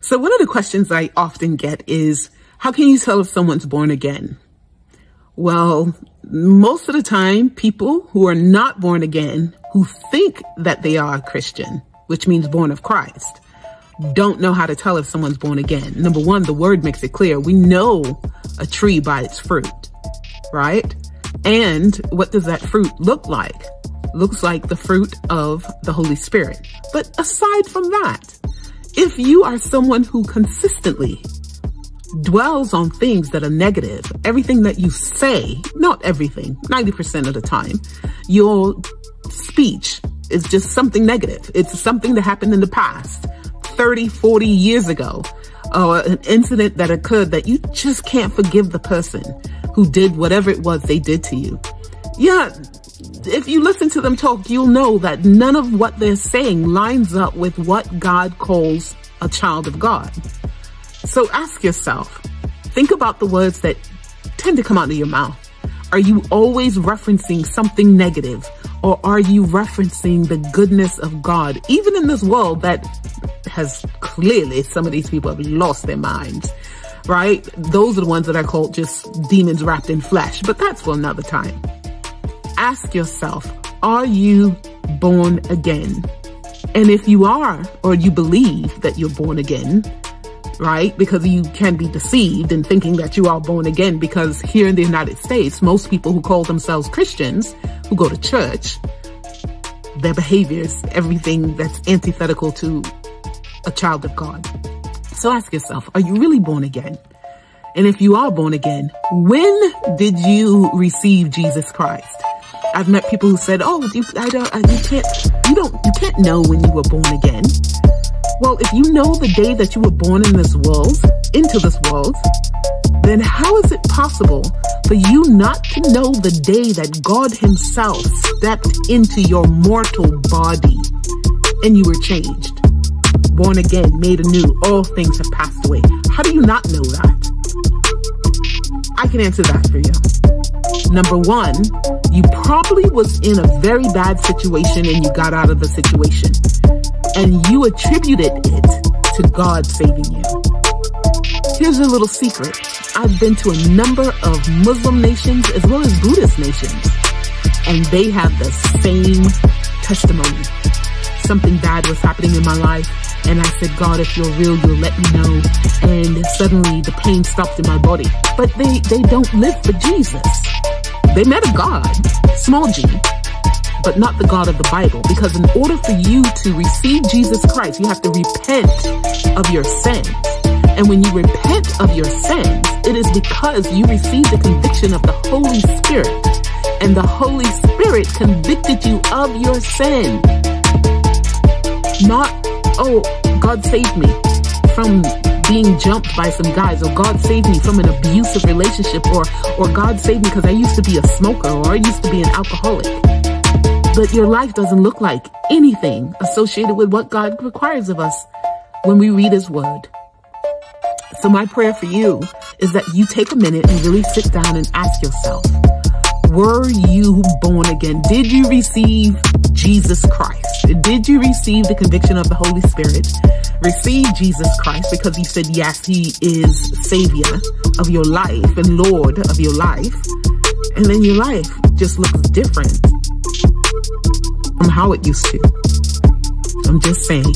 So one of the questions I often get is, how can you tell if someone's born again? Well, most of the time, people who are not born again, who think that they are a Christian, which means born of Christ, don't know how to tell if someone's born again. Number one, the word makes it clear. We know a tree by its fruit, right? And what does that fruit look like? Looks like the fruit of the Holy Spirit. But aside from that, if you are someone who consistently dwells on things that are negative, everything that you say, not everything, 90% of the time, your speech is just something negative. It's something that happened in the past, 30, 40 years ago, or an incident that occurred that you just can't forgive the person who did whatever it was they did to you. Yeah, if you listen to them talk, you'll know that none of what they're saying lines up with what God calls a child of God. So ask yourself, think about the words that tend to come out of your mouth. Are you always referencing something negative or are you referencing the goodness of God, even in this world that has clearly, some of these people have lost their minds, right? Those are the ones that are called just demons wrapped in flesh, but that's for another time. Ask yourself, are you born again? And if you are, or you believe that you're born again, right? Because you can be deceived in thinking that you are born again because here in the United States, most people who call themselves Christians, who go to church, their behavior is everything that's antithetical to a child of God. So ask yourself, are you really born again? And if you are born again, when did you receive Jesus Christ? I've met people who said, "Oh, you, I don't, I, you can't, you don't, you can't know when you were born again." Well, if you know the day that you were born in this world, into this world, then how is it possible for you not to know the day that God himself stepped into your mortal body and you were changed? Born again, made anew, all things have passed away. How do you not know that? I can answer that for you. Number one, you probably was in a very bad situation and you got out of the situation and you attributed it to God saving you. Here's a little secret. I've been to a number of Muslim nations as well as Buddhist nations, and they have the same testimony. Something bad was happening in my life, and I said, God, if you're real, you'll let me know. And suddenly the pain stopped in my body. But they, they don't live for Jesus. They met a God, small g, but not the God of the Bible. Because in order for you to receive Jesus Christ, you have to repent of your sins. And when you repent of your sins, it is because you received the conviction of the Holy Spirit. And the Holy Spirit convicted you of your sin. Not, oh, God saved me from being jumped by some guys or God saved me from an abusive relationship or, or God saved me because I used to be a smoker or I used to be an alcoholic but your life doesn't look like anything associated with what God requires of us when we read his word. So my prayer for you is that you take a minute and really sit down and ask yourself, were you born again? Did you receive Jesus Christ? Did you receive the conviction of the Holy Spirit? Receive Jesus Christ because he said, yes, he is savior of your life and Lord of your life. And then your life just looks different from how it used to. I'm just saying.